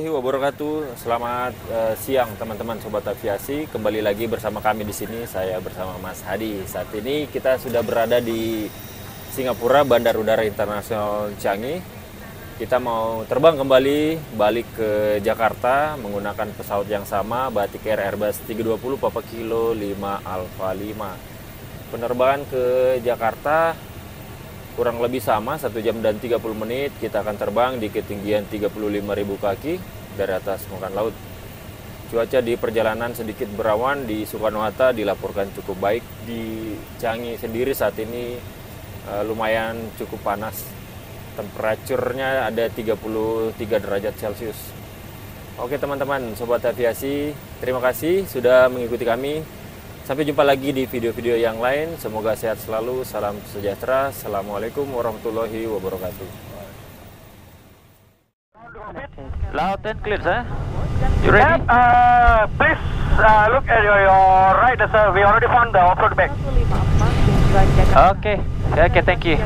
warahmatullahi wabarakatuh. Selamat uh, siang teman-teman sobat aviasi. Kembali lagi bersama kami di sini. Saya bersama Mas Hadi. Saat ini kita sudah berada di Singapura Bandar Udara Internasional Changi. Kita mau terbang kembali balik ke Jakarta menggunakan pesawat yang sama Batik Air Airbus 320 Papa Kilo 5 Alpha 5. Penerbangan ke Jakarta kurang lebih sama satu jam dan 30 menit kita akan terbang di ketinggian 35.000 kaki dari atas permukaan laut. Cuaca di perjalanan sedikit berawan di Soekarno Hatta dilaporkan cukup baik. Di Canggih sendiri saat ini uh, lumayan cukup panas. Temperaturnya ada 33 derajat celcius. Oke teman-teman sobat aviasi terima kasih sudah mengikuti kami Sampai jumpa lagi di video-video yang lain. Semoga sehat selalu. Salam sejahtera. Assalamualaikum warahmatullahi wabarakatuh. Loud and clear, sir. You ready? Yep, uh, please uh, look at your, your right, sir. We already found the off-road bag. Okay. Okay, thank you.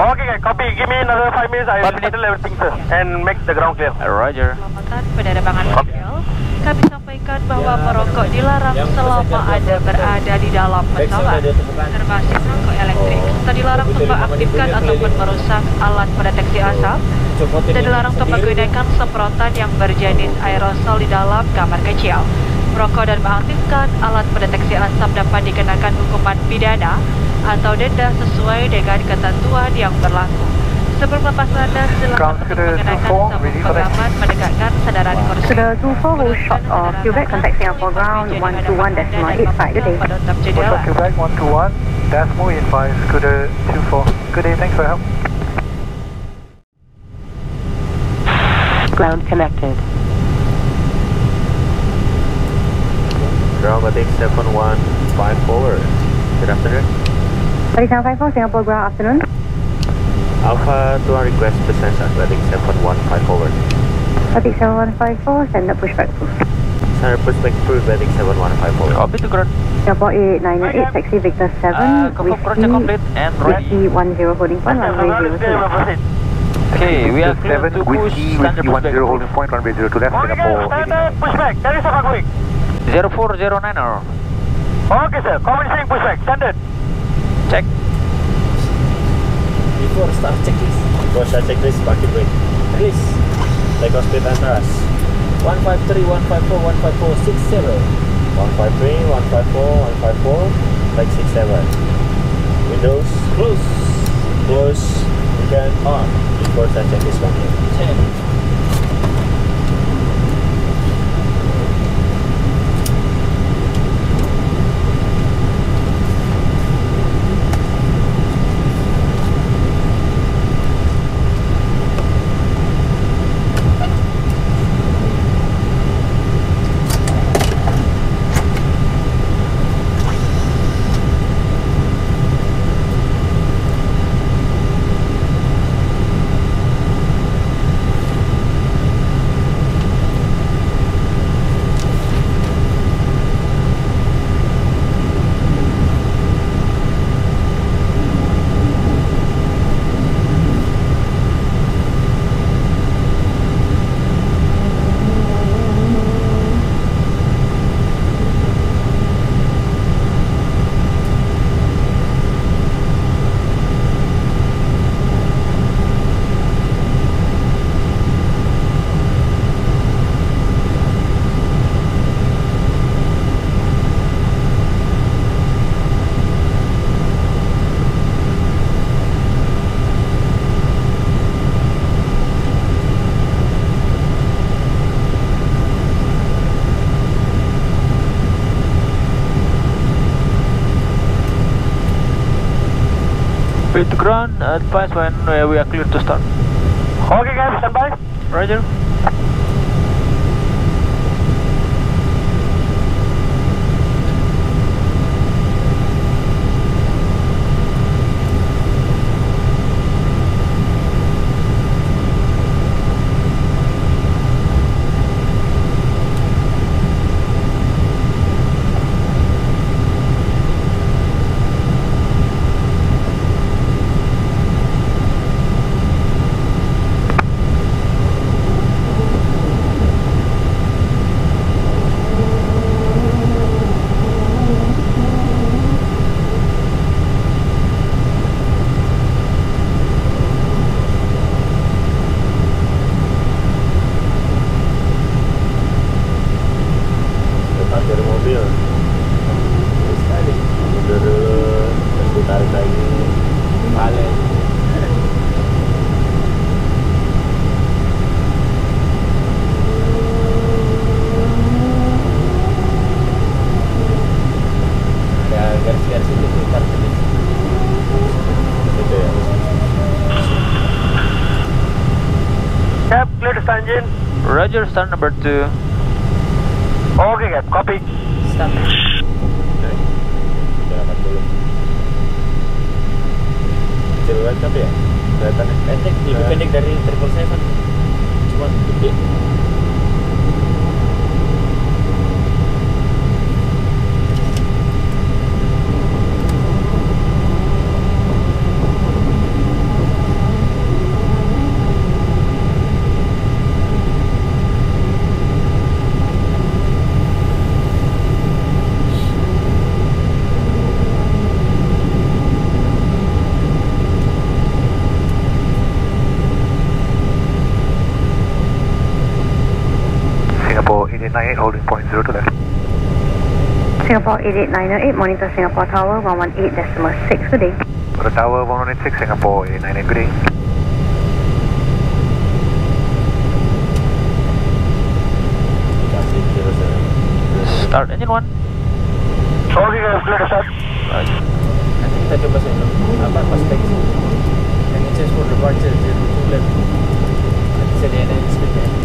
Okay, copy. Give me another five minutes. I will settle everything, sir, and make the ground clear. Roger. Penerbangan kami sampaikan bahwa merokok dilarang selama Anda berada di dalam pesawat, termasuk rokok elektrik. Serta dilarang untuk mengaktifkan ataupun merusak alat pendeteksi asap, dan dilarang untuk menggunakan semprotan yang berjenis aerosol di dalam kamar kecil. Merokok dan mengaktifkan alat pendeteksi asap dapat dikenakan hukuman pidana atau denda sesuai dengan ketentuan yang berlaku. Sebelum lepas landas, silakan untuk mengenakan sabuk pengaman menegakkan sedaran kursi. Sudah 24 will shot of Quebec, contact Singapore ground 121.85. Good day. Penutup jendela. Quebec 121, Decimal 85, Scooter 24. Good day, thanks for help. Ground connected. Ground Batik 7154 forward. Good afternoon. 3754 Singapore ground afternoon. Alpha 2 request descent at Batik 715 forward. Batik 7154, send the pushback proof. Center pushback through Batik 715 forward. Copy to ground. Singapore 8988, taxi Victor 7, Uh, confirm cross check complete and ready. Whiskey 10 holding point, runway 02. Okay, we are clear to push standard pushback. point, runway 02 left, Singapore. Pushback, that is a quick. 0409 or Okay, sir. Commencing pushback, standard. check. Before start checklist. Before start checklist, parking brake. Please. Take off speed and thrust. 153, 154, 154, 60. 153, 154, 154, like 67. Windows close. Close. You can on. Before start checklist, parking. 10. Clear to Advise when uh, we are clear to start. Number two. 88908, Monitor Singapore Tower 118.6, good day. To tower one one eight six Singapore 898, good day. Start engine one. Sorry, guys, later start. Right. I think 30 percent. About mistake. And it says for departure 02 left. It's at the end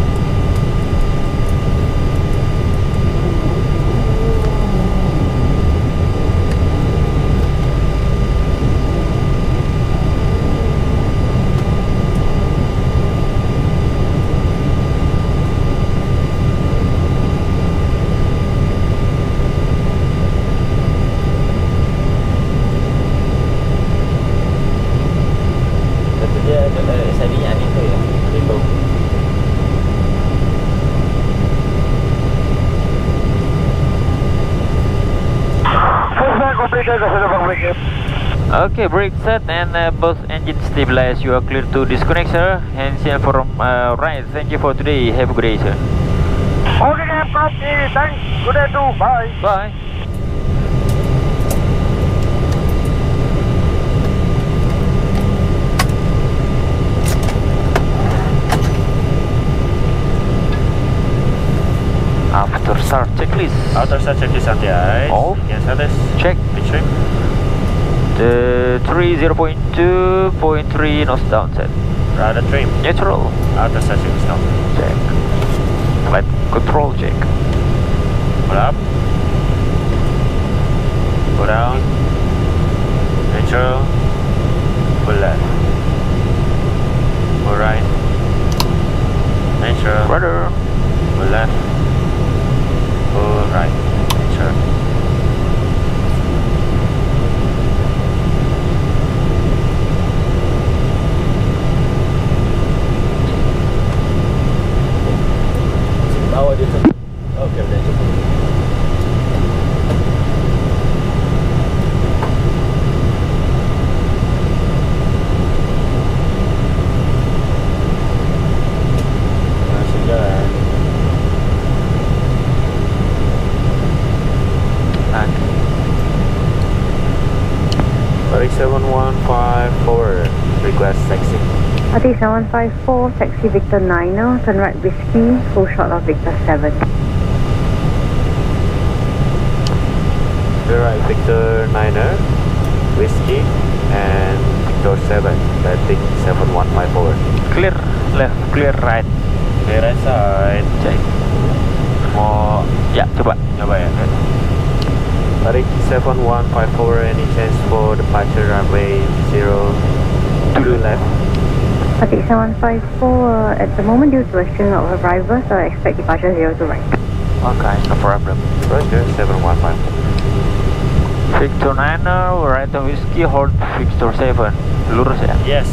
Okay, brake set and uh, both engines stabilized. You are clear to disconnect, sir. Hands in from uh, right. Thank you for today. Have a good day, sir. Okay, Cap, copy. Thanks. Good day too. Bye. Bye. After start checklist. Outer side checklist anti-ice. Off. ECAM status. Check. Pitch trim. Uh, the 30.2.3 nose down set. Rudder trim. Neutral. Outer checklist now. Check. Flight control check. Pull up. Go down. Neutral. Pull left. Go right. Neutral. Rudder. Go left. Go right. Neutral. 754, taxi Victor 9, turn right Whiskey, full shot of Victor 7. We're right, Victor Niner, Whiskey, and Victor 7. Batik 7154. Clear left, clear right. Clear right side. Check. Mau ya coba. Coba ya. Batik 7154, any chance for departure runway 0 to left. Ati 754, uh, at the moment due to a string of arrivals, so I expect departure 0 to right. Okay, no problem. Roger, 7154. Victor 9, right on whiskey, hold Victor 7. Lurus ya. Yes.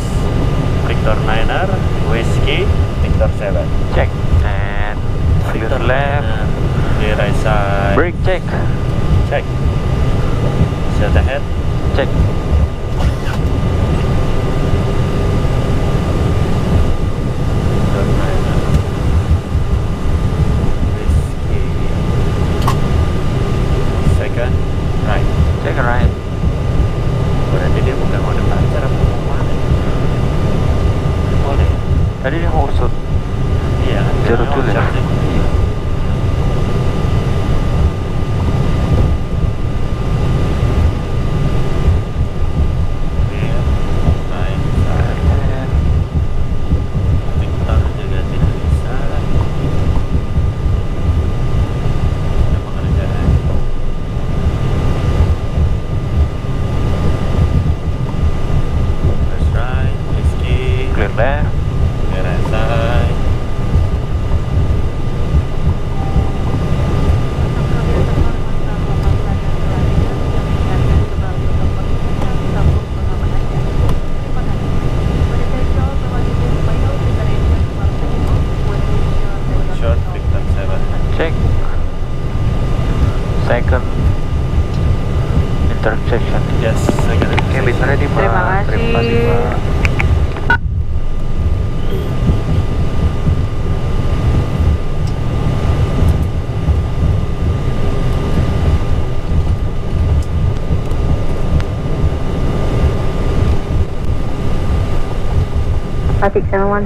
Victor Niner, Whiskey, Victor 7. Check. And clear left. Clear right side. Brake check. Check. Set ahead. Check.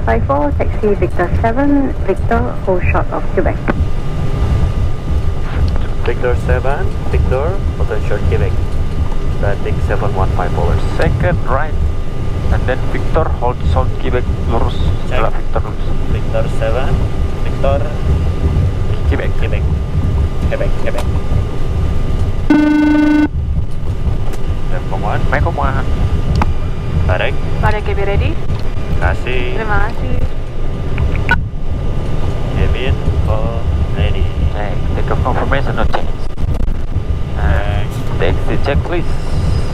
154, taxi Victor 7, Victor, hold short of Quebec. Victor 7, Victor, potential Quebec. Static 7154, second right, and then Victor, hold south Quebec, Lurus, uh, Victor Lurus. Victor 7, Victor, Quebec. Quebec, Quebec, Quebec. Come on, make come on. Parek. Parek, ready. Kasih, Terima kasih. Kevin, oh, ready. Check. Take off confirmation no change. Taxi checklist.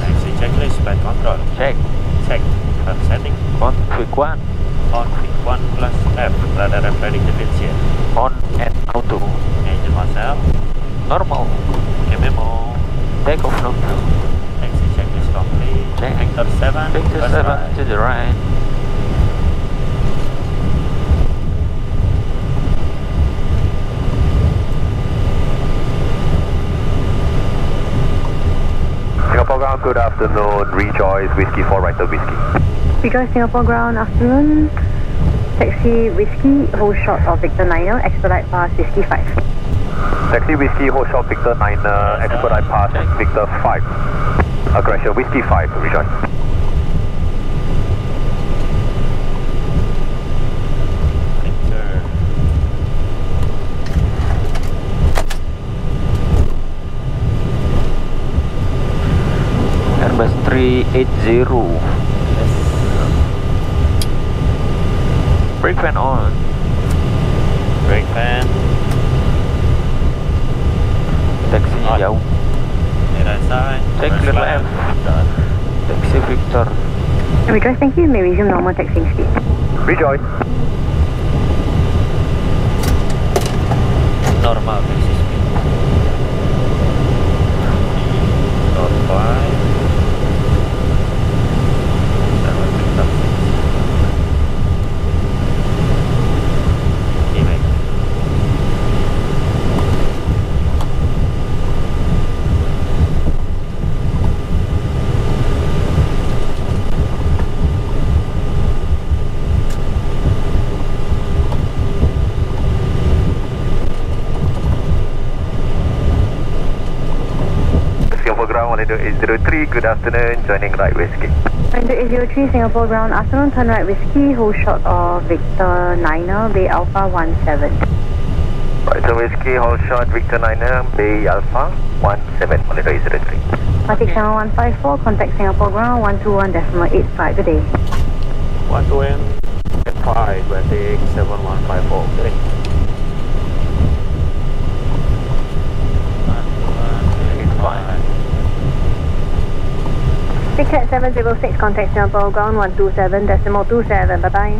Taxi checklist, bad control. Check. Check. Front setting, Config one. on, 1 plus F, radar and predictive shield. On and auto. Engine myself, Normal. MMO, Take off no. taxi checklist complete. Check. Victor 7, Victor first seven right. to the right. Good afternoon. Rejoice, Whiskey 4, Writer Whiskey. Rejoice Singapore ground, afternoon. Taxi Whiskey, hold short of Victor 9, expedite past Whiskey 5. Taxi Whiskey, hold short Victor 9, uh, expedite past Victor 5. Aggression, Whiskey 5, rejoice. 380. Brake fan on. Brake fan. Taxi on. jauh. Need Take little. F. Taxi Victor. Rejoice, thank you. May we resume normal taxiing speed. Rejoice. Normal taxi 803, good afternoon, joining right whiskey. Under Singapore ground, afternoon turn right whiskey, hold short of Victor Niner, Bay Alpha 17. Right, so whiskey, hold short, Victor Niner, Bay Alpha 17, Monitor 803. Batik Channel 154, contact Singapore ground, 121.85, good day. five Batik 7154, good day. Ticket 706, contact Singapore ground, 127 decimal 27. Bye bye.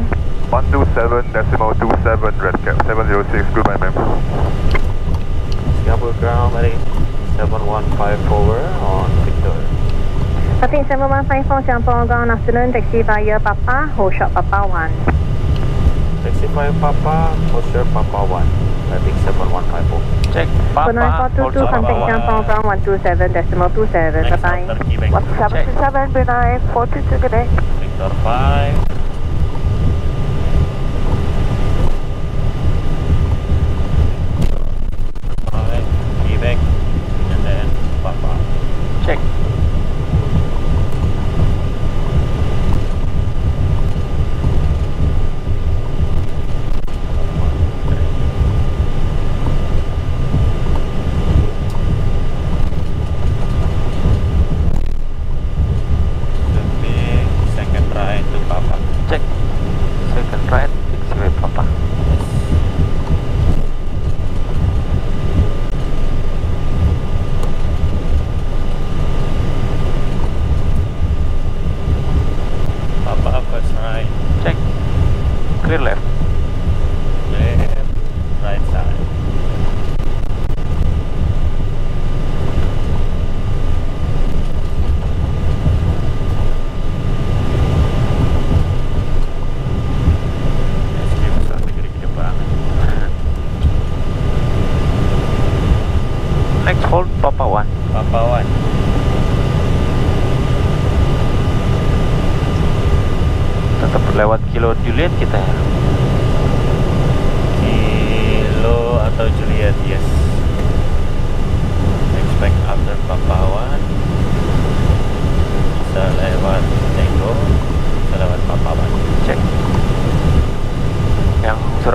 127 decimal 27, red cap 706, goodbye ma'am. Singapore ground, Batik seven one five four on Victor. Batik 7154 Singapore ground, afternoon, taxi via Papa, hold short Papa 1. Taxi five Papa, posture Papa one. Batik seven one five four. check. Papa, Papa 2 127 decimal 27 Bye bye What's Brunei? 422 Good Victor 5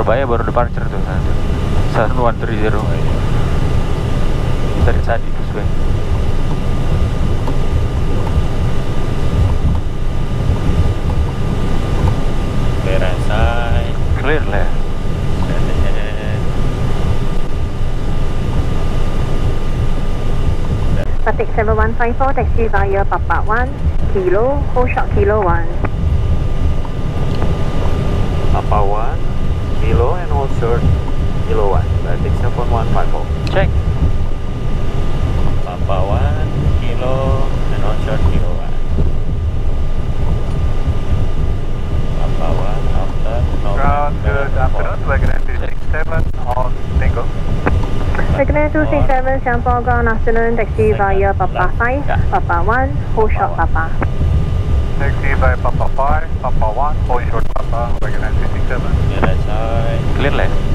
Surabaya baru departure tuh satu satu one three zero dari saat itu sebenarnya. Beresai. Clear lah. five 7154 taxi via 881 kilo, whole shot kilo 1 Papawan Kilo and hold short, Kilo 1. Batik 7154. Cek. Papawan, Kilo and hold short, Kilo 1. Papawan, after November. Wagoner 267 on Tango. Wagoner 267, Singapore ground afternoon, taxi via Papa 5, Papa 1, hold short Papa. Taxi by Papa 5, Papa 1, hold short Bang, bagian 967 Bang. Ya. Clear Ya?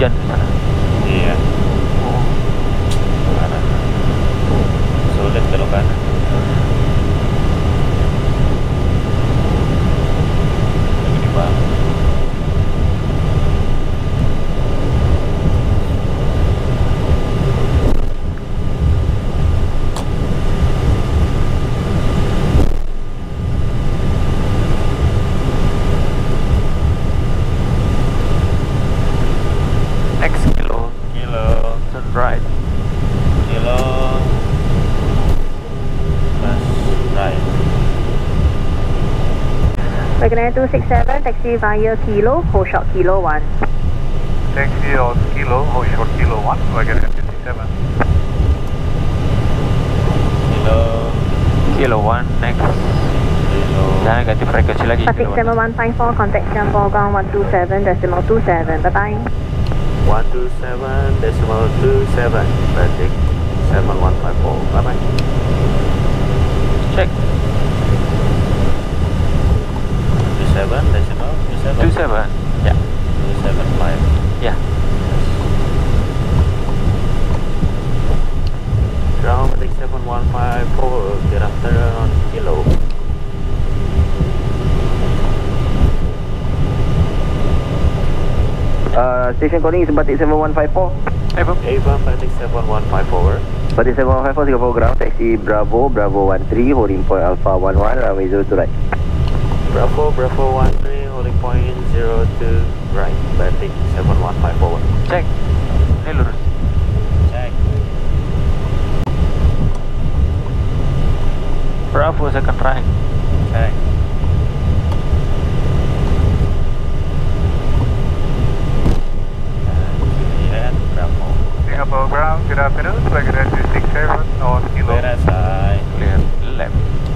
dyan. 9267, taxi via Kilo, hold short Kilo 1. Taxi on Kilo, hold short Kilo 1, Wagon M57. Kilo, Kilo 1, next. Kilo. Jangan ganti frekuensi lagi. Patik 7154, contact Jambor Gong 127, decimal 27, bye-bye. 127, decimal Patik 7154, bye-bye. Check. 27 decimal 27 27. Ya. 275 Ya. Ground Batik 7154 Get after on kilo Uh, station calling is Batik 7154. Eh, Bob. Ava Batik 7154 over Batik 7154 Singapore ground, taxi Bravo, Bravo 13, holding point Alpha 11, runway 02 right. Bravo Bravo 13 holding point 02 right Batik 7154 over Cek. Ini lurus. Check Bravo second right. Check Juliet Bravo Singapore ground, good afternoon, Wagoner 267 on Kilo. Clear side Clear left.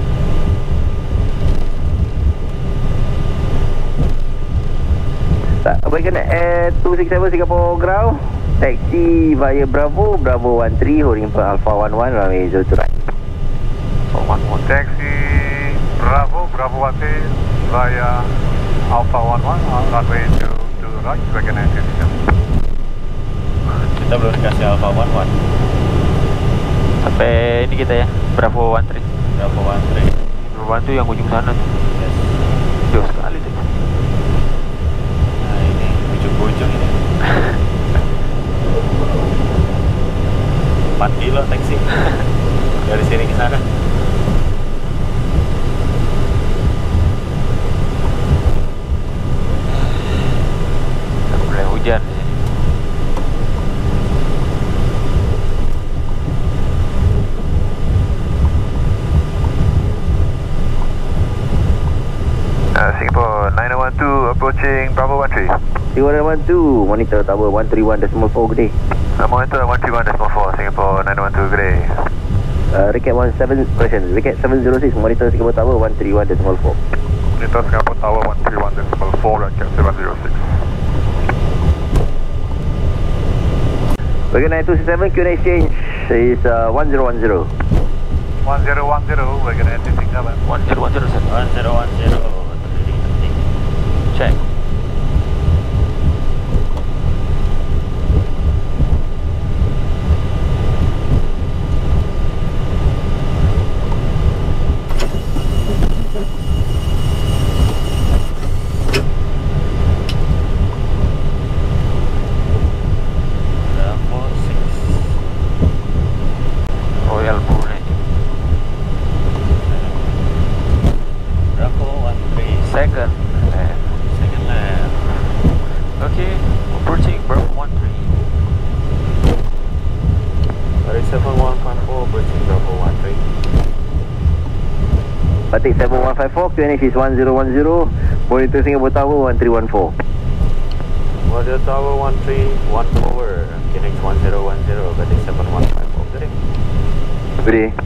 Tak, Wagoner Air 267 Singapore ground, taxi via Bravo, Bravo 13, holding point Alpha 11, runway 02 right. For one more. Taxi Bravo, Bravo 1 via Alpha 11 on runway to, to right, Wagoner 267. Kita belum dikasih Alpha 11 Sampai ini kita ya. Bravo 13. Bravo 13 Bravo 1 yang ujung sana tuh. Yes Jauh sekali tuh. Nah ini ujung-ujung ini 4 kilo taksi Dari sini ke sana hujan. Uh, Singapore 9012 approaching Bravo 13. 0112, monitor tower 131.4 gede. Uh, monitor 131.4, 112 Grey. Uh, Ricket 17, correction, Ricket 706, monitor Singapore Tower 131 decimal 4. Monitor Singapore Tower 131 decimal 4, Ricket 706. Wagon 927, QN exchange is uh, 1010. 1010, Wagon 927. 1010, 1010, 1010. Check. 1154 QNH is 1010 Monitor Singapore Tower 1314 Monitor Tower 1314 QNH 1010 Batik 7154 Good day Good day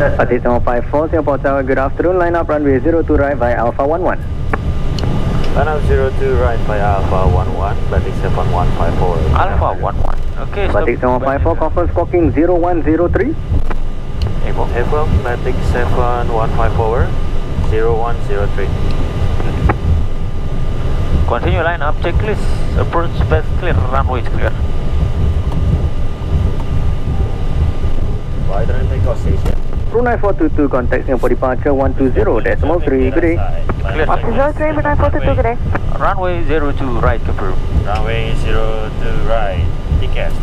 Batik 7154, Singapore tower, good afternoon, line up runway 02 right by Alpha 11. Line up 02 right by Alpha 11 Batik 7154 Alpha 11. Okay, stop. Batik 7154, confirm squawking 0103. Evo. April Batik 7154 0103 Continue line up checklist. Approach path clear, runway is clear. Wider and takeoff station Brunei 422, contact Singapore departure 120, decimal 3, good day. Clear. Officer 3, Brunei 422, good day. Runway 02 right confirm. Runway 02 right Tickets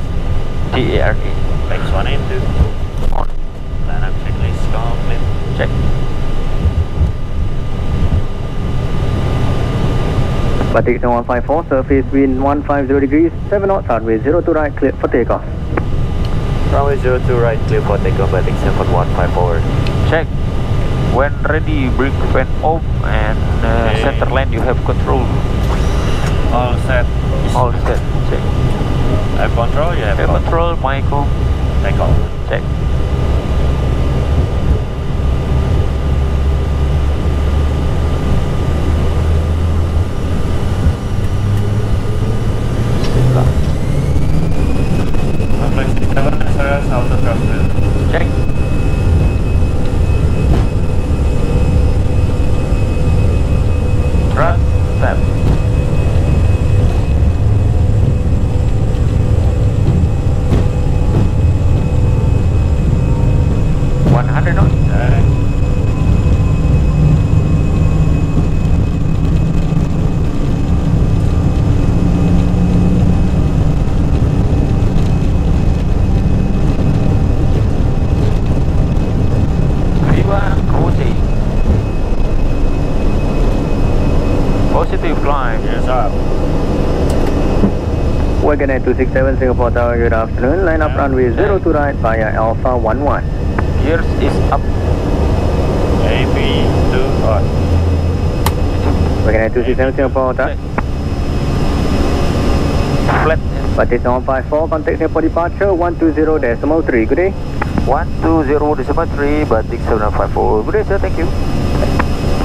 T-A-R-K. Legs 1 and 2 On. Line up checklist complete Check. Batik 7154, surface wind 150 degrees, 7 knots, runway 02 right, clear for takeoff. Runway 02 right clear for takeoff Batik 7154 Check. When ready, bring fan off and uh, Okay. center line you have control. All set All set. Check. I Have control you have Have control control, Michael. Takeoff Check. 9267 Singapore Tower, good afternoon. Line up runway 02 right via Alpha 11. Yours is up. AB 2 on. Wagon two six seven Singapore Tower. Flat. But it's 154, contact Singapore departure 120 decimal 3. Good day. 120 decimal 3, Batik 754. Good day, sir. Thank you.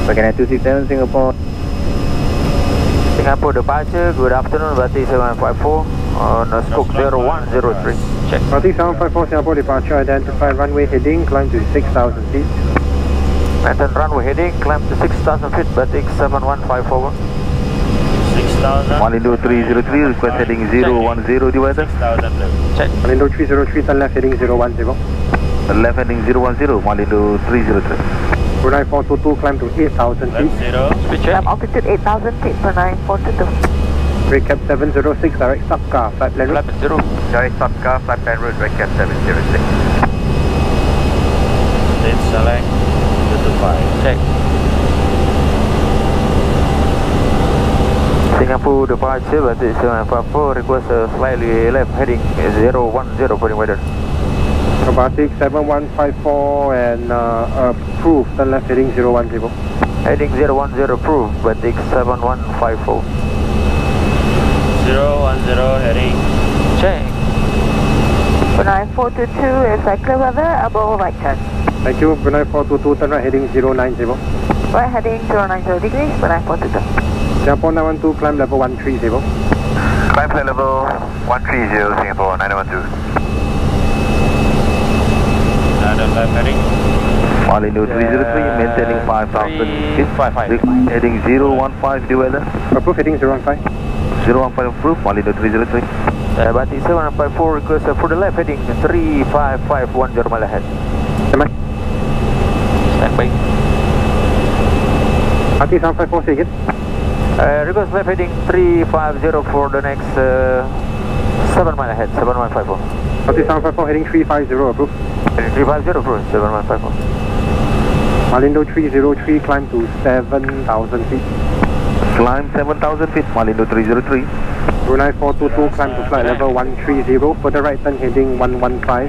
Wagon two six seven Singapore. Singapore departure, good afternoon, Batik 754. On uh, scope 0103 Check Batik 754 Singapore departure, identify runway heading, climb to 6,000 feet. Maintain runway heading, climb to 6000 feet Batik 7154 6000 Malindo 303, request heading 010 devices. 6000 left Check Malindo 303, turn left heading 010. Left heading 010, Malindo 303. Brunei 422, climb to 8,000 feet. Left zero. Speed check. altitude 8,000 feet per 942. Break cap 706, direct sub car, flight plan route. Flight 0. Direct sub car, flight plan route, red cap 706. State select. 225. Check. Singapore departure Batik 754 request a slightly left heading 010 for the weather. Batik 7154 and uh, approve, turn left heading 010. Heading 010 approved Batik 7154. Zero one zero heading. Check. Brunei 422 is a clear weather, above right turn. Thank you, Brunei 422, turn right heading 090. Right heading 090 degrees, Brunei 422. Singapore 912, climb level 130. Climb flight level 130, Singapore 912. Another left heading. Malindo 303, maintaining 5,000 feet. 355. Heading 015, the weather. Approve heading 015. 015 approved, Malindo 303. Uh, Batik 7154 request uh, for the left heading 35510 mile ahead. Am I? Stand by. Batik 754, say again. Uh, request left heading 350 for the next uh, 7 mile ahead, 7154. Batik 754, heading 350, approve. Heading 350 approved, 7154. Malindo 303, climb to 7,000 feet. Climb 7,000 feet, Malindo 303. Brunei 422, climb to flight level 130, further right turn heading 115.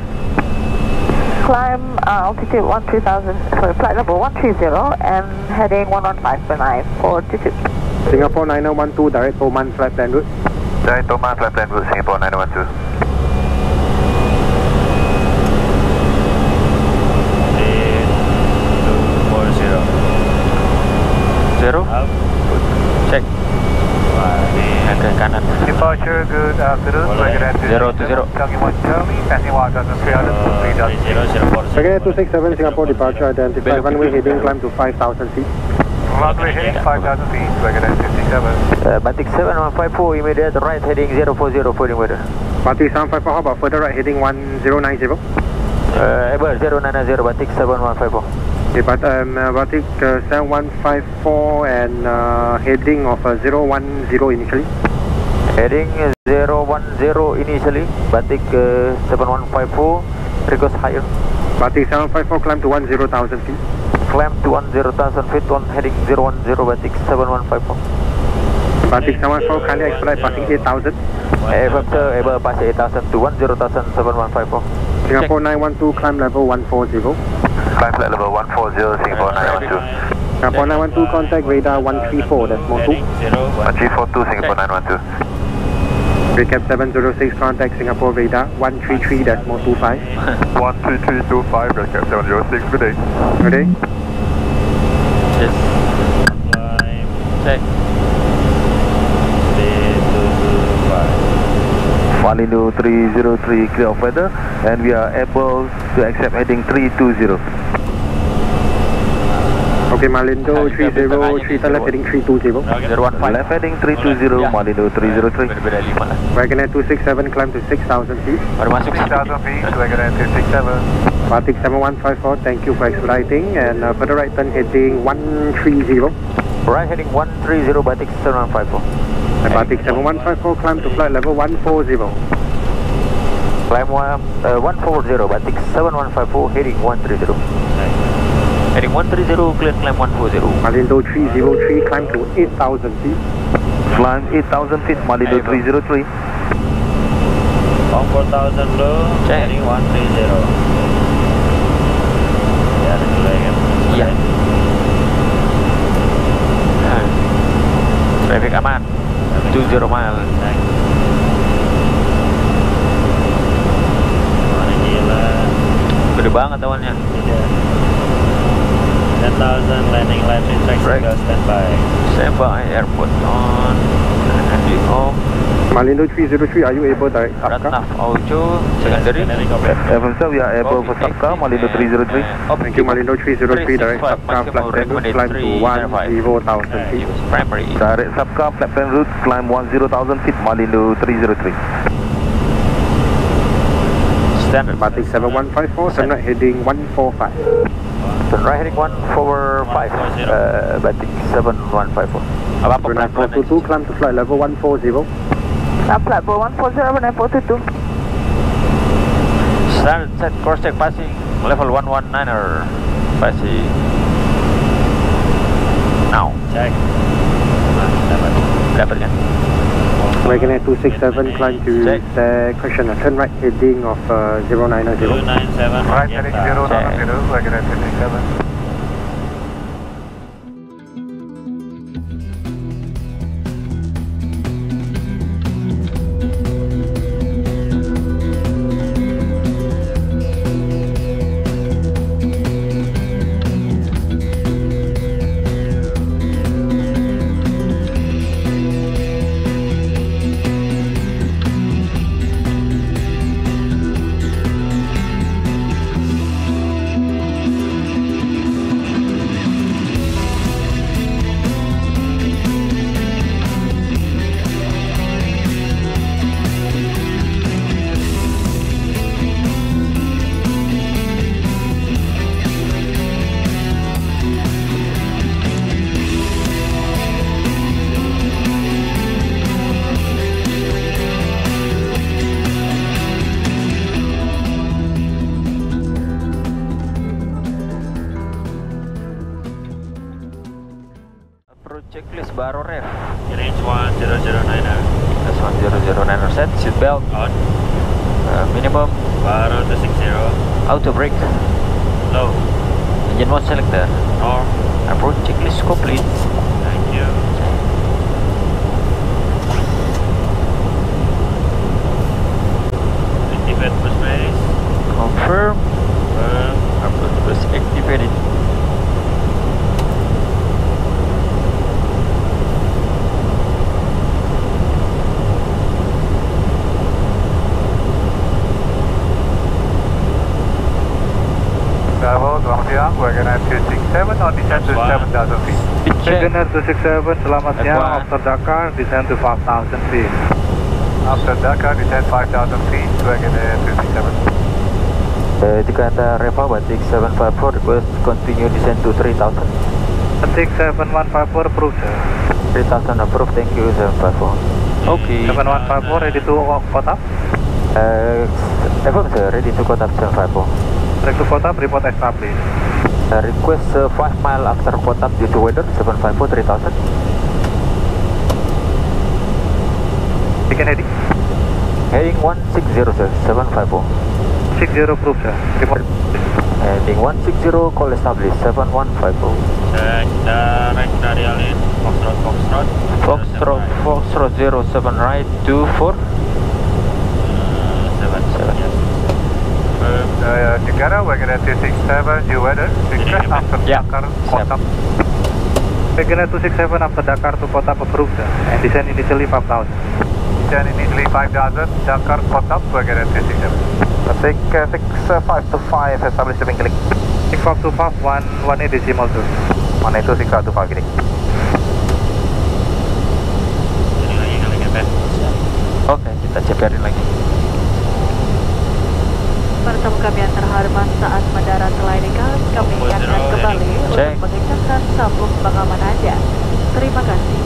Climb uh, altitude 13,000, sorry, flight level 130 and heading 115 Brunei 422. Singapore 9012, direct Oman flight plan route. Direct Oman flight plan route, Singapore 912. Eight two four zero. Zero. Up. Check. Five. Ke kanan. Departure, good afternoon. Boleh. Dragon Air Zero to zero. Talking 1 Charlie, passing 1,300 to Uh, 3,000 zero zero four zero. Dragon Air 267, Singapore departure identified, runway heading climb to 5,000 feet. Runway heading 5,000 feet, Dragon Air 57. Uh, Batik 7154 immediate right heading 040 for the weather. Batik 754, how about further right heading 1090? Uh, able 090 Batik 7154. Okay, but um, uh, Batik uh, 7154 and uh, heading of uh, 010 initially. Heading 010 initially, Batik uh, 7154, request higher. Batik 754, climb to 10,000 feet. Climb to 10,000 feet one heading 010 Batik 7154. Batik 754, kindly expedite passing 8,000. Helicopter able pass 8000 to 10,000 7154. Singapore 912, climb level 140. Climb flight level 140, Singapore 912. Singapore 912, contact radar 134, that's more 2. Heading zero one. 1342, Singapore 912. Red Cap 706, contact Singapore radar 133, that's more 25. 13325, red cap 706, good day. Ready? Yes. Climb. Check. Three two two five. Malindo 303, clear of weather. And we are able to accept heading 320. Okay, Malindo 303, turn left heading 320. Zero one five. Left heading 320, Malindo 303. Berbeda lima lah. Wagon Air 267, climb to 6,000 feet. Baru masuk 6,000 feet, Dragon Air 267. Batik 7154, thank you for expediting. And uh, further right turn heading 130. Right heading 130 Batik 7154. And Batik 7154, climb to flight level 140. Climb one, uh, 140 Batik 7154 heading 130. Heading 130, clear climb 140. Malindo 303, climb to 8,000 feet. Climb 8,000 feet, Malindo 303. One four thousand low. Check. Heading one three zero. Ya, ada delay kan? Iya. Nah. Traffic aman. 20 mile. Gila. Gede banget awannya. Iya. 10,000 landing lights in track Right. single standby. Standby airport on. Energy off. Malindo 303, are you able direct Sapka? Ratnaf Aujo. Secondary. Helicopter. Evansa, we are able for Sapka, Malindo 303. Thank you, Malindo 303, direct Sapka, flight plan route, climb to 10,000 feet. Primary. Direct Sapka, flat plan route, climb 10,000 feet, Malindo 303. Standard. Batik 7154, turn heading 145. Turn right heading 145. Uh, Batik 7154. Apa apa Runway 422, climb to flight level 140. Now flight level 140, runway 422. Standard set course check passing level 119er passing now Check. dapat kan Wagonair 267, climb to Check. the question, uh, turn right heading of uh, 090. 297. Right heading Jakarta. 090, Wagonair 267. 267, selamat siang. F1. After Dakar, descend to 5,000 feet. After Dakar, descend 5,000 feet. Wagonair 267. Uh, Jakarta Reva Batik 754 request continue descend to 3000. Batik 7154 approved, sir. 3000 approved, thank you 754. okay 7154 ready to walk Kotap. Uh, affirm sir, ready to Kotab 754. Ready to Kotap, report established. Uh, request uh, 5 mile after Kotab due to weather 754 3000. Begin heading. Heading 160 sir, 754. 60 approved, sir. Report. Heading 160 call established 7154. Check direct dari Alin. Foxtrot, Foxtrot. Foxtrot Foxtrot 07 right 24 Jaya Negara Wagoner 267 Juwada request after yeah. Dakar Kota Wagoner 267 after Dakar to Kota approved and thousand. initially 5000 descent initially 5000 Dakar Kota Wagoner 267 I think uh, 6525 uh, established to five one one 180 decimal 2 182 6525 Giling Oke, okay, kita cekarin lagi. Bertemu kami yang terhormat saat mendarat landing kami ingatkan kembali untuk mengencangkan sabuk pengaman Anda. Terima kasih.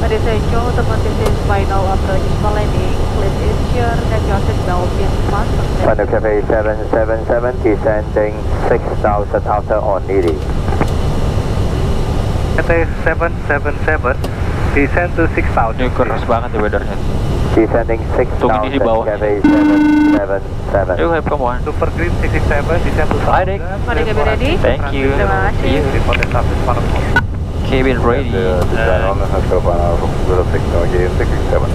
Ladies and gentlemen, this is final approach for landing. Please ensure that your seatbelt is fastened. Final Cafe 777, descending 6000 after on needy. KT 777, descend to 6,000. ini keras banget ya weathernya Descending Tunggu di 6000, bawah. Cafe 777. yuk have come on Super Green 667, descend to Sliding. 1,000. Mari kami ready. thank you Terima kasih. Cabin ready Descend on the Hasselblad 06 again 667.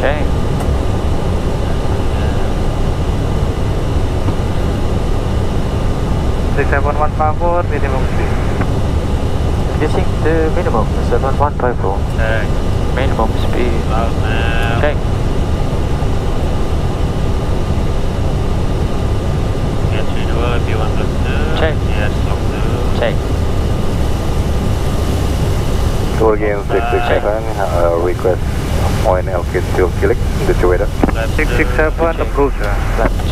check Six seven one five four minimum speed. Using the minimum 7154 Check. minimum speed Loud now. check Get 32 if you want plus 2. Check. Yes, lock 2. check Two again 667, uh, request ONL kid still killing the Chueda. 667 approved, sir.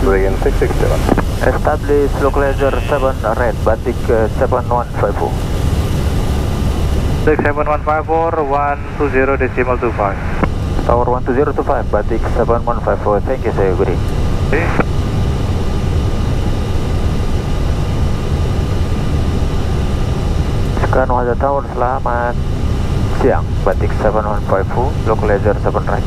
Begin 667. Establish localizer 7 red, Batik uh, 7154. 67154, 120 decimal 25. Tower 12025, Batik 7154. Thank you, sir. Good evening. Okay. Sekarang Waza Tower, selamat siang. Batik 7154, localizer 7 right.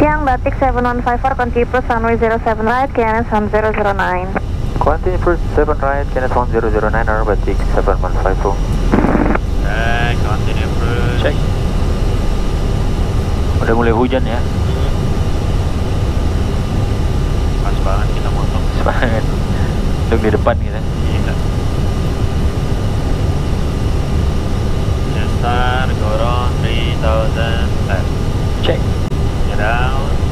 Siang Batik 7154, continue approach runway 07 right, KNS 1009. Continue first 7 right, Kenneth 1009, or Batik 7154. Check, continue approach. Check. Udah mulai hujan ya. Pas banget kita motong. Semangat. Duduk di depan kita. Gila. Star, Goron 3000 left. Check. Get down.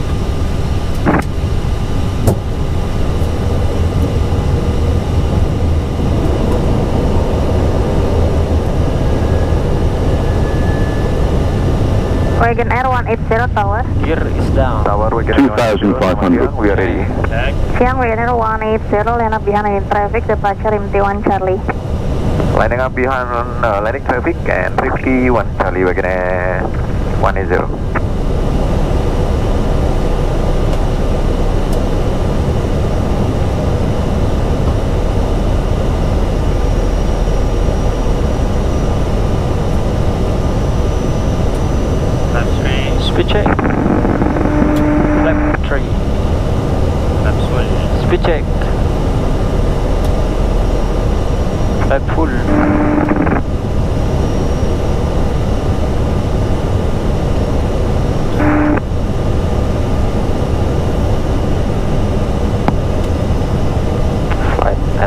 Wagon Air 180 Tower. Gear is down. Tower, we get 2500. We are ready. Check. Siang Wagon Air 180, line up behind in traffic, departure MT1 Charlie. Lining up behind uh, landing traffic and 51 Charlie Wagon Air 180. Left three. Speed check. Left 3. Left switch. Speed check. Left full.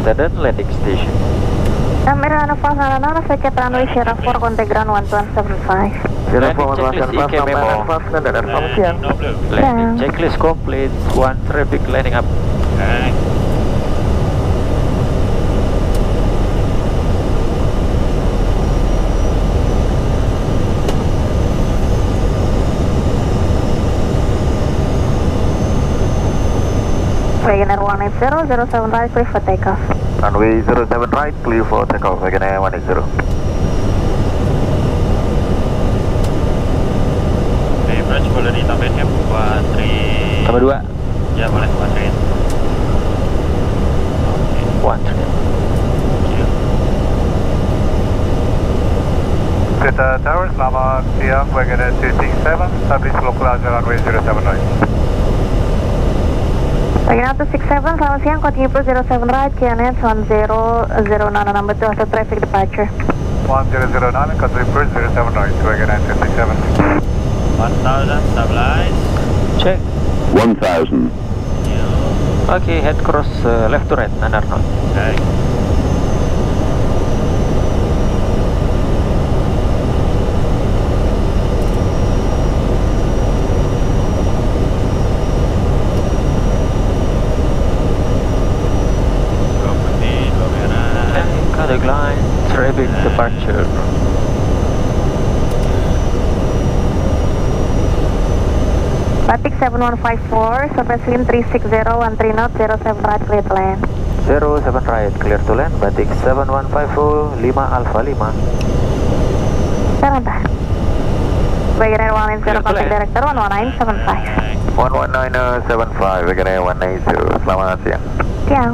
Attendant landing station. Americana Falls Naranana, Secret runway Sierra 4, contact ground 1175. Landing checklist IK memo. Landing checklist complete. One traffic landing up. Check. Wagon Air 180, 07 right, clear for takeoff. Runway 07 right, clear for takeoff. Wagon Air 180. Oke, approach boleh ditambahin ya buat three. Tambah dua. Ya boleh buat three. Oke. One three. Delta Tower, selamat siang, Wagon Air 267, establish localizer runway 07 right. Wagon Air 267, selamat siang, continue approach 07 right, QNH 1009, number 2 after traffic departure. 1009, country approach 07 right, Wagon Air 267. 1000 stabilize. Check. 1000. Okay, head cross uh, left to right, under north. Check. Traffic departure. Batik 7154, surface wind 360, 13 knot, 07 right, clear to land. 07 right, clear to land. Batik 7154, 5 Alpha 5. Sebentar. Wagon Air 180, Clear to contact land. director 11975. 11975, Wagon Air 180. Selamat siang. Siang.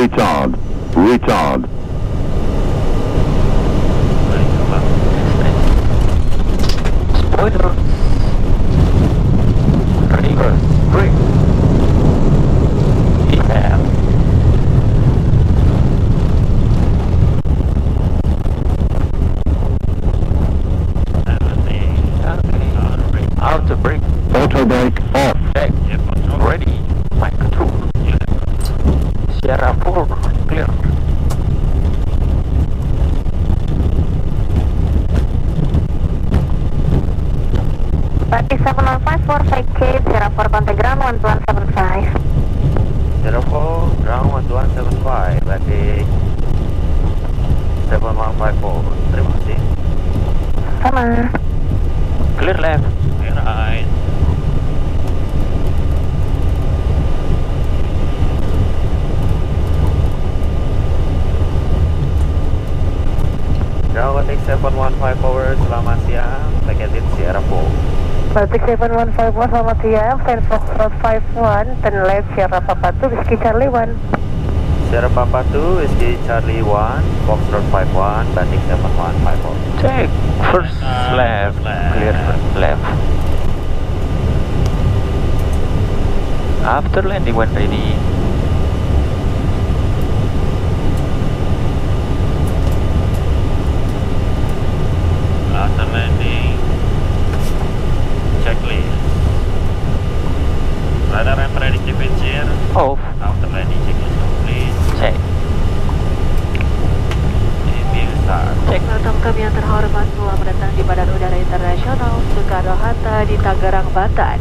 Retard. Retard. 7154. Terima kasih. Sama. Clear left. Clear right. Contact 715 power, selamat siang. Paketin Sierra 4. Batik 7151, selamat siang. Foxtrot 51, turn left, Sierra Papa 2, Whiskey Charlie 1. Sierra Papa 2, Whiskey Charlie 1, Foxtrot 51, Batik 7154. Check. First left. Clear first left. After landing when ready. After landing. Checklist. Radar and predictive engine. Off. After landing checklist complete. Check. Check. Welcome kami yang terhormat selamat datang di Bandar Udara Internasional Soekarno-Hatta di Tangerang, Banten.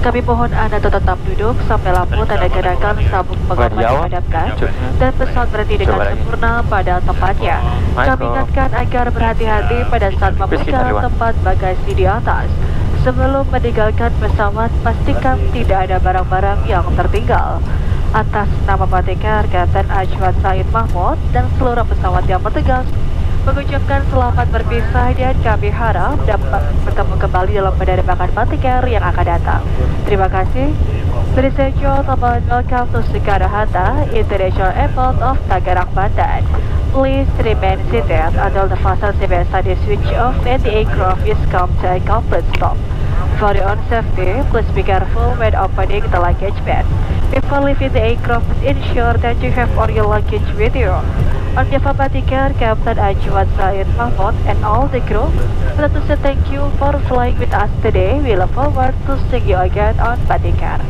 Kami mohon Anda tetap duduk sampai lampu tanda kedakan sabuk pengaman dipadamkan dan pesawat berhenti dengan sempurna pada tempatnya. Kami ingatkan agar berhati-hati pada saat membuka tempat bagasi di atas. Sebelum meninggalkan pesawat, pastikan tidak ada barang-barang yang tertinggal. Atas nama Batikar, Kapten Ajwan Said Mahmud dan seluruh pesawat yang bertugas mengucapkan selamat berpisah dan kami harap dapat bertemu kembali dalam penerbangan Batikar yang akan datang. Terima kasih. And gentlemen, welcome to Soekarno-Hatta International Airport of Tangerang, Banten. Please remain seated until the fasten sign is switched off and the aircraft is come to a complete stop. For your own safety, please be careful when opening the luggage bag. Before leaving the aircraft, ensure that you have all your luggage with you. On behalf of Batikar, Captain Ajwan Said Mahmud and all the crew, we'd like to say thank you for flying with us today. We look forward to seeing you again on Batikar.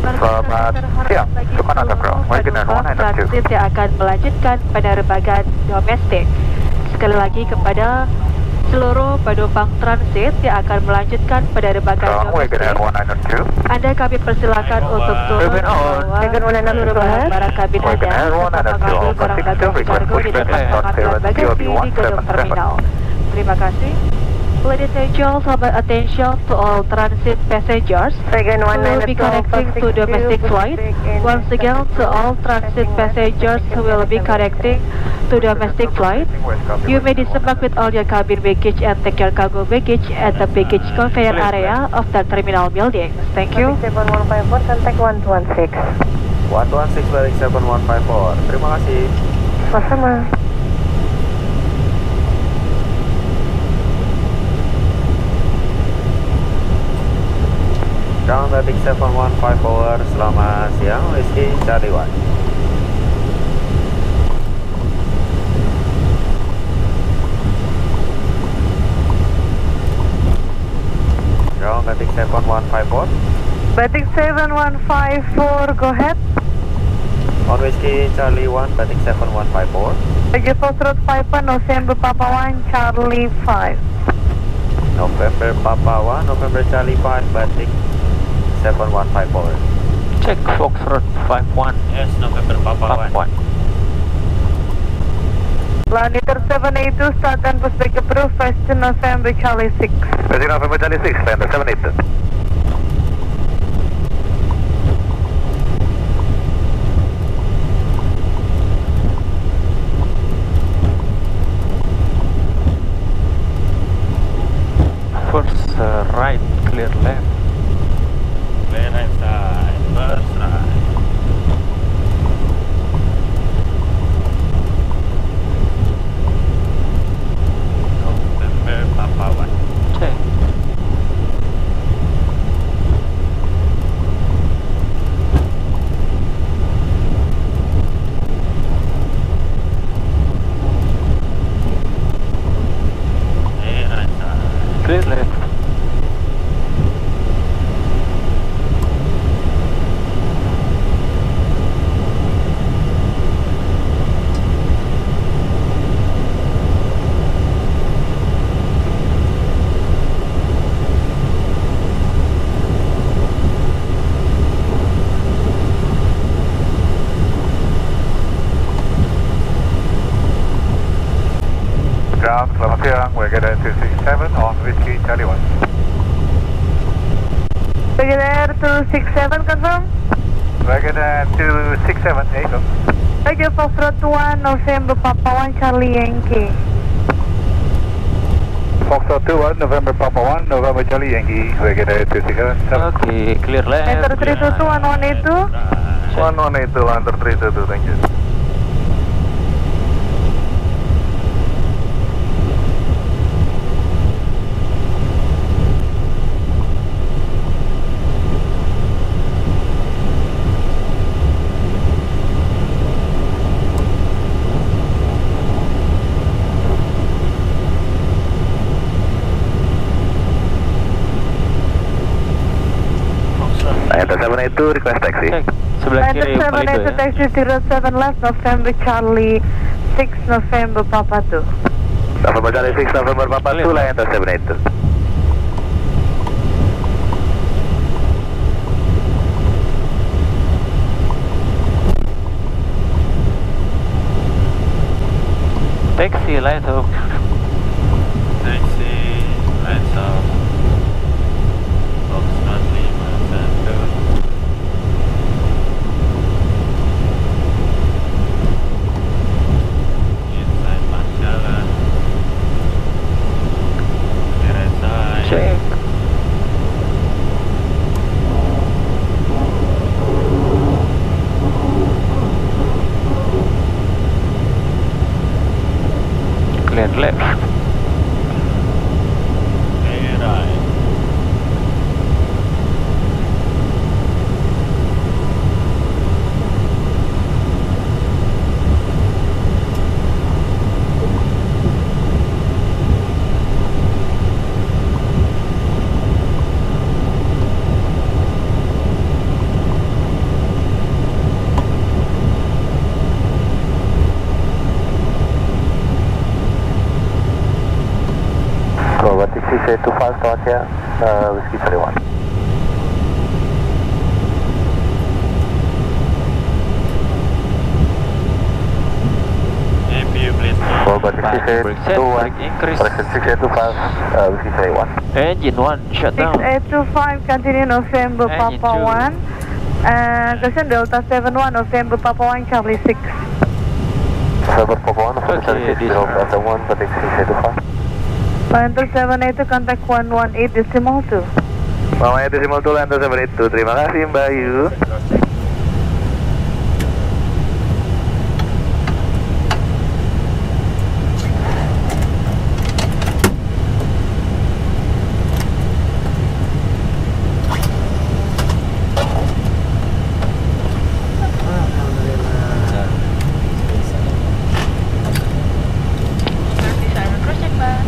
Selamat siang, Soekarno Bro. Wagoner 102. Transit yang akan melanjutkan penerbangan domestik. Sekali lagi kepada seluruh penumpang transit yang akan melanjutkan penerbangan domestik. Anda kami persilakan untuk turun ke bawah seluruh barang-barang kabin Anda serta mengambil barang dagang kargo di tempat pengambilan bagasi di gedung terminal. Terima kasih. Ladies and gentlemen, attention to all transit passengers who will be connecting to domestic flight. Once again, to all transit passengers who will be connecting to domestic flight, you may disembark with all your cabin baggage and take your cargo baggage at the baggage conveyor area of the terminal building. Thank you. 7154, contact 116. 116 balik 7154. Terima kasih. Sama-sama. Ground Batik 715 power, selamat siang, Whiskey Charlie One. Ground Batik 7154, Batik 7154, go ahead. on Whiskey Charlie 1, Batik 7154. Lagi Foxtrot 51, November Papa 1, Charlie 5. November Papa 1, November Charlie 5, Batik 7154. Check Foxtrot 51. Yes, November Papa 1. Lanitor 782, start and push back approved, first to November Charlie 6. Brazil November Charlie 6, Panda 78. First uh, right, clear left. At 267 on Whiskey Charlie 1. Brigadier 267 confirm. At 267, 8 Roger Foxtrot 1 November Papa 1 Charlie Yankee. Foxtrot 21, November Papa 1, November Charlie Yankee. At 267. Okay, clear left. Enter 322 1182. 1182, enter 322, thank you. itu request taxi. Eh, sebelah kiri. Seven itu ya? taxi zero seven left November Charlie six November Papa tuh. November Charlie six November Papa tuh lah yang seven itu. Taxi light itu Engine 1 shut down. 6825 continue November Engine Papa two. 1. And caution Delta 71 November Papa 1 Charlie 6. November Papa 1, November Okay, Charlie 6, this 0 one. Delta 1, Batik 6825. Enter 78 contact 118 decimal 2. Mamanya Decimal 2, enter 782. Terima kasih Mbak Yu.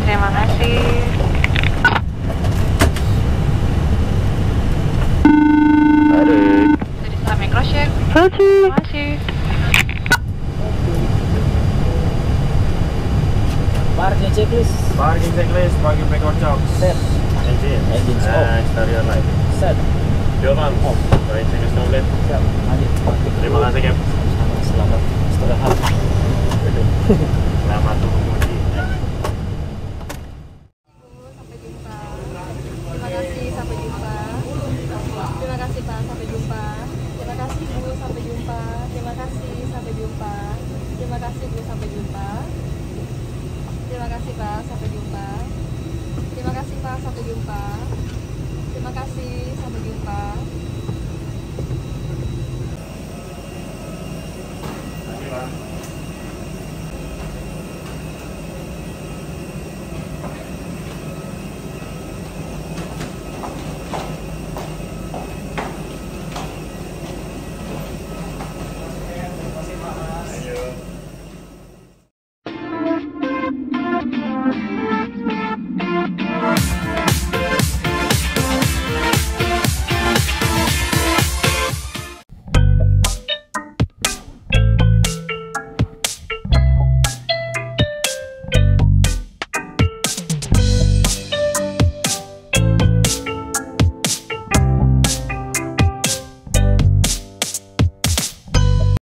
Terima kasih. Baik. Jadi sampai cross check. Parking checklist. Parking checklist, parking record checks. Set. Engine. Engines Ah, off. exterior light. Set. Fuel pump. Off. Correction is complete. Siap. Lanjut. Terima kasih, Cap. Sama-sama. Selamat istirahat. Selamat mengemudi.